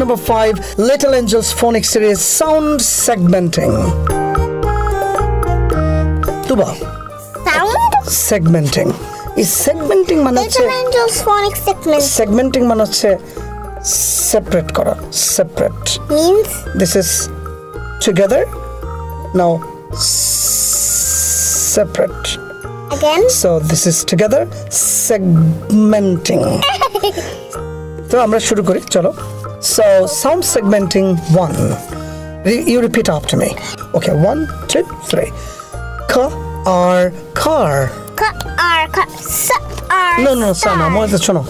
number five Little Angels phonics series sound segmenting. তুবা Sound? segmenting. এই segmenting মানে হচ্ছে Little Angels phonic segment segmenting মানে হচ্ছে separate করা separate. means This is together. Now separate. again. So this is together segmenting. তো আমরা শুরু করি চলো So sound segmenting one. Re- You repeat after me. Okay, one, two, three. Car, car. Cut our cut. Sup our No, no, star. শোনো আমার শোনো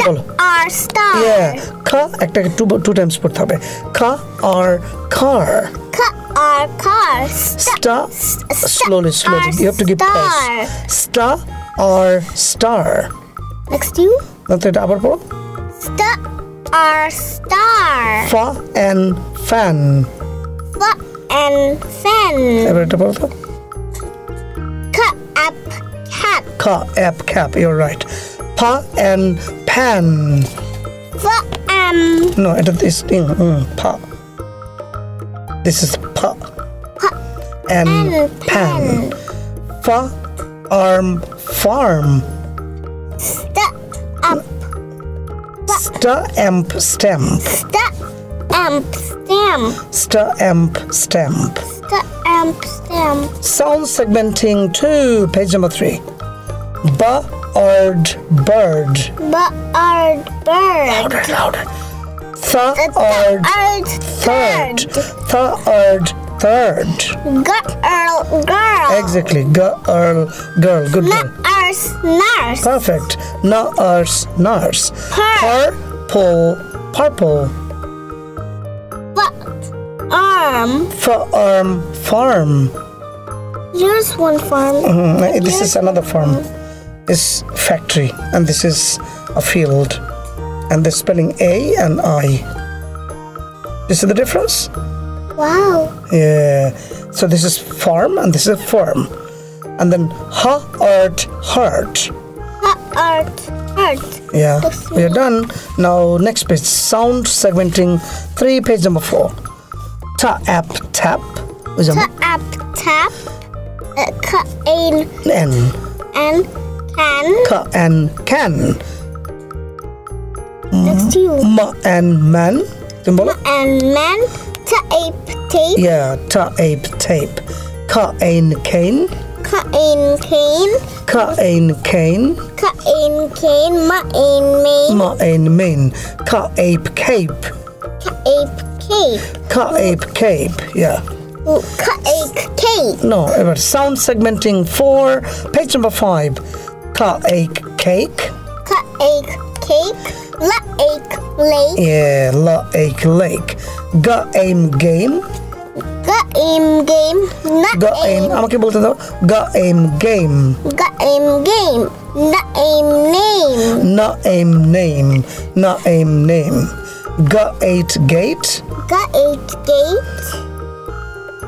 বলো Our star. Yeah, কা একটাকে টু টু টাইমস পড়তে হবে কা আর কার Cut our car. Star. Slowly, slowly. You have to give star. pause. Star or star. Next you. না তো এটা আবার পড়ো Star our star. ফা and fan. Fuck and fan. এবার এটা পড়ো তো Cut up cat. কা অ্যাপ ক্যাপ you're right পা and pan. Fuck um No, এটা is in mm, pa. This is pa and and pan. pan. Fa arm farm. Step Stamp stamp. Step amp stamp. Stamp stamp. Amp stamp. Sound segmenting two, page number three. Ba-ard bird. Bird bird. Louder, louder. Third third. third. Third. Girl girl. Exactly. Girl, girl. Good girl. Nurse nurse. Perfect. Nurse, nurse. Pur- Purple, purple. Foot arm. Farm, farm. Here's one farm. Mm, This is another farm. This factory, and this is a field. And they're spelling A and I. You see the difference? Wow. Yeah. So this is farm and this is a farm. And then ha art heart. Art Yeah. We are done. Now next page. Sound segmenting three, page number four. Ta app tap. Is a Tap tap. Uh, cut in N. and can. Ka and can. Next to you. Ma and man. Symbol. And man. Tape tape. Yeah. Ta ape tape. Ka and cane. Cut in cane. Ka and cane. Cut in cane. Ma in main. Ma and main. Ka ape cape. Cut ape cape. Ka ape cape. Yeah. Ooh, Cut ape cape. No, ever sound segmenting four, page number five. Ka ache cake. Cut ape cake. La ape lake. Yeah, la ache lake. Ga aim game aim game না গা M আমাকে বলতে দাও গা aim game. গা aim game. না aim name. না aim name. না aim name. গা eight gate. গা eight gate.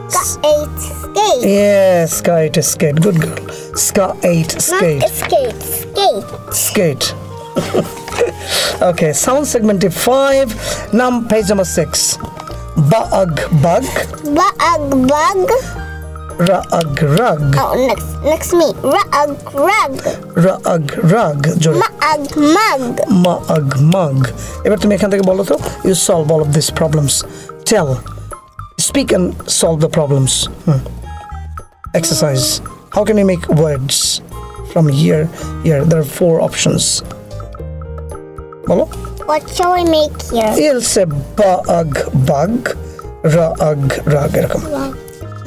Ska 8 skate. Yes, Ska 8 skate. Good girl. Ska 8 skate. Not skate, skate. Skate. okay, sound segment 5. Now page number 6. Baag bug. Baag bug. Raag rug. Oh, next, next me. Raag rug. Raag rug. জোরে মাগ মাগ মাগ মাগ এবার তুমি এখান থেকে বলো তো you solve all of this problems tell speak and solve the problems exercise how can you make words from here here there are four options বলো What shall we make here? You'll say bug bug. Rug rug এরকম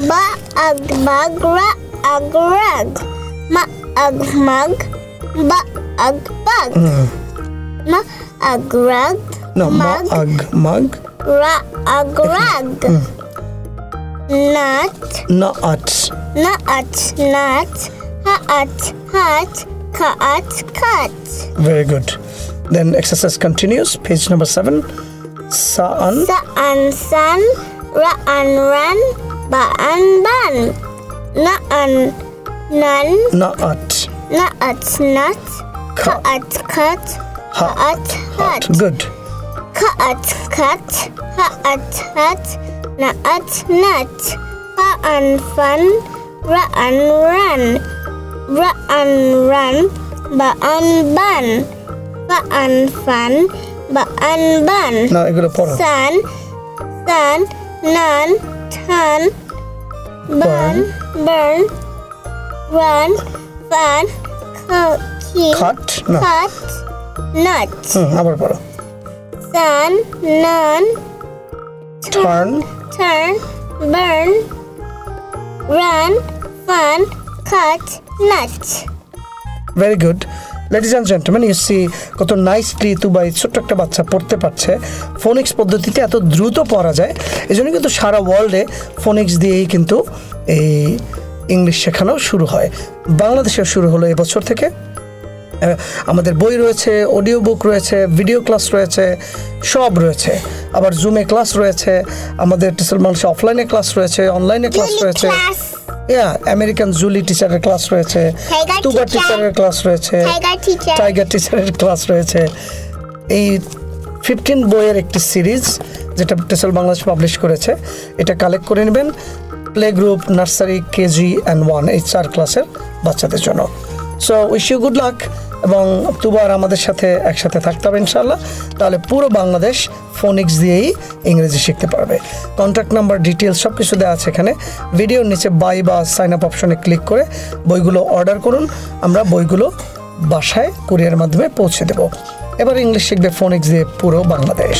Bug bug rug rug. Mug mug. Bug bug. Mug rug. No, Mug. mug mug. Rug rug. Nut. Not. Nut, nut, hut, hut, cut, cut. Very good. Then exercise continues. Page number seven. Saan. Sun, sun, run, run, bun, bun. Nun, nun, Not. nut, nut, Cut. cut, hut, hut, Good. Cut, cut. Hat, hat. Nut, nut. Fun, fun. Run, run. Run, run. Bun, bun. Fun, fun. Bun, bun. না এগুলো পড়ো Sun, sun. Nun, ton. Burn, burn. Run, fun. Co- key. খাট না Cut, nut. হুম আবার পড়ো Sun, nun, turn turn, burn, run, fun, cut, nut. Very good Ladies and gentleman you see কত nicely তুবাই ছোট্ট একটা বাচ্চা পড়তে পারছে। ফোনিক্স পদ্ধতিতে এত দ্রুত পড়া যায় এই জন্য কিন্তু সারা ওয়ার্ল্ডে ফোনিক্স দিয়েই কিন্তু এই ইংলিশ শেখানো শুরু হয়। বাংলাদেশেও শুরু হলো এবছর থেকে। আমাদের বই রয়েছে অডিও বুক রয়েছে ভিডিও ক্লাস রয়েছে সব রয়েছে। আবার জুমে ক্লাস রয়েছে আমাদের টিচার মানুষ অফলাইনে ক্লাস রয়েছে অনলাইনে ক্লাস রয়েছে. ইয়া আমেরিকান জুলি টিচারের ক্লাস রয়েছে তুবা টিচারের ক্লাস রয়েছে টাইগার টিচারের ক্লাস রয়েছে। এই ফিফটিন বইয়ের একটি সিরিজ যেটা টেসল বাংলাদেশ পাবলিশ করেছে এটা কালেক্ট করে নেবেন। Play group nursery KG and one এই চার ক্লাসের বাচ্চাদের জন্য। So wish you good luck এবং তুবার আমাদের সাথে একসাথে থাকতে হবে ইনশাল্লাহ তাহলে পুরো বাংলাদেশ ফোনিক্স দিয়েই ইংরেজি শিখতে পারবে। কন্ট্যাক্ট নাম্বার ডিটেলস সব কিছু দেওয়া আছে এখানে। ভিডিওর নিচে বাই বা সাইন আপ অপশনে ক্লিক করে বইগুলো অর্ডার করুন। আমরা বইগুলো বাসায় কুরিয়ার মাধ্যমে পৌঁছে দেব। এবার ইংলিশ শিখবে ফোনিক্স দিয়ে পুরো বাংলাদেশ।